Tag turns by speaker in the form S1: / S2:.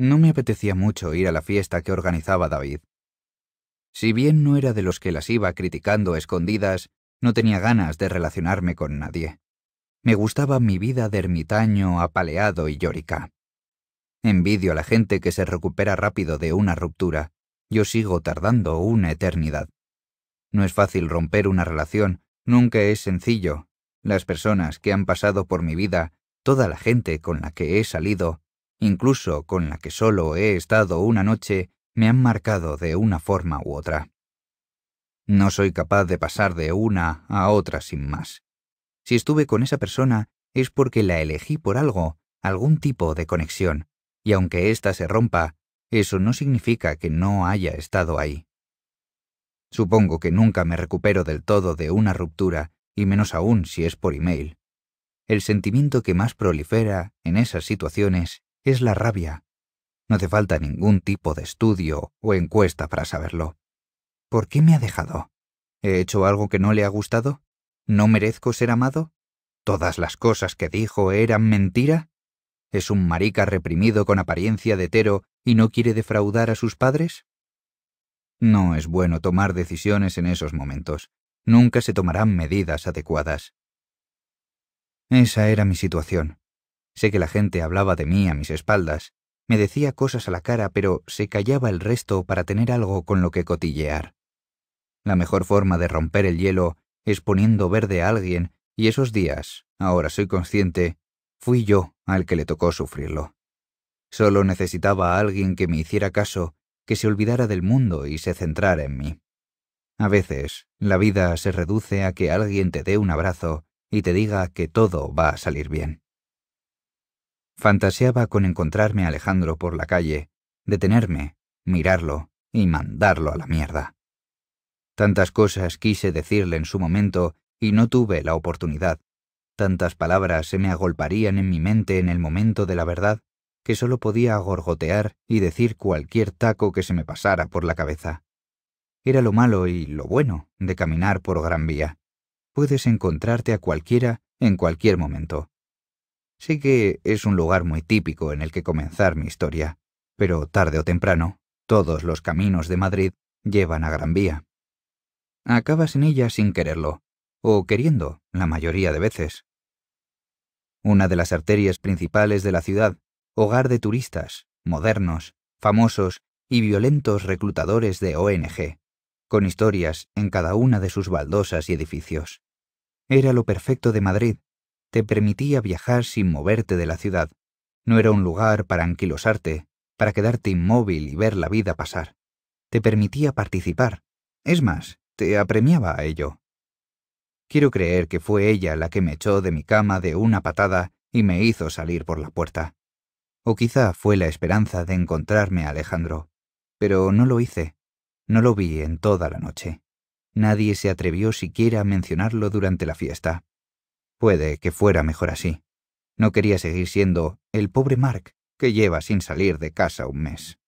S1: No me apetecía mucho ir a la fiesta que organizaba David. Si bien no era de los que las iba criticando escondidas, no tenía ganas de relacionarme con nadie. Me gustaba mi vida de ermitaño, apaleado y llorica. Envidio a la gente que se recupera rápido de una ruptura. Yo sigo tardando una eternidad. No es fácil romper una relación, nunca es sencillo. Las personas que han pasado por mi vida, toda la gente con la que he salido, incluso con la que solo he estado una noche, me han marcado de una forma u otra. No soy capaz de pasar de una a otra sin más. Si estuve con esa persona es porque la elegí por algo, algún tipo de conexión, y aunque ésta se rompa, eso no significa que no haya estado ahí. Supongo que nunca me recupero del todo de una ruptura, y menos aún si es por email. El sentimiento que más prolifera en esas situaciones es la rabia. No hace falta ningún tipo de estudio o encuesta para saberlo. ¿Por qué me ha dejado? ¿He hecho algo que no le ha gustado? ¿No merezco ser amado? ¿Todas las cosas que dijo eran mentira? ¿Es un marica reprimido con apariencia de hetero y no quiere defraudar a sus padres? No es bueno tomar decisiones en esos momentos. Nunca se tomarán medidas adecuadas. Esa era mi situación. Sé que la gente hablaba de mí a mis espaldas, me decía cosas a la cara, pero se callaba el resto para tener algo con lo que cotillear. La mejor forma de romper el hielo es poniendo verde a alguien, y esos días, ahora soy consciente, fui yo al que le tocó sufrirlo. Solo necesitaba a alguien que me hiciera caso, que se olvidara del mundo y se centrara en mí. A veces, la vida se reduce a que alguien te dé un abrazo y te diga que todo va a salir bien. Fantaseaba con encontrarme a Alejandro por la calle, detenerme, mirarlo y mandarlo a la mierda. Tantas cosas quise decirle en su momento y no tuve la oportunidad. Tantas palabras se me agolparían en mi mente en el momento de la verdad que solo podía gorgotear y decir cualquier taco que se me pasara por la cabeza. Era lo malo y lo bueno de caminar por Gran Vía. Puedes encontrarte a cualquiera en cualquier momento. Sé que es un lugar muy típico en el que comenzar mi historia, pero tarde o temprano, todos los caminos de Madrid llevan a Gran Vía acabas en ella sin quererlo, o queriendo, la mayoría de veces. Una de las arterias principales de la ciudad, hogar de turistas, modernos, famosos y violentos reclutadores de ONG, con historias en cada una de sus baldosas y edificios. Era lo perfecto de Madrid, te permitía viajar sin moverte de la ciudad. No era un lugar para anquilosarte, para quedarte inmóvil y ver la vida pasar. Te permitía participar. Es más, te apremiaba a ello. Quiero creer que fue ella la que me echó de mi cama de una patada y me hizo salir por la puerta. O quizá fue la esperanza de encontrarme a Alejandro. Pero no lo hice. No lo vi en toda la noche. Nadie se atrevió siquiera a mencionarlo durante la fiesta. Puede que fuera mejor así. No quería seguir siendo el pobre Mark que lleva sin salir de casa un mes.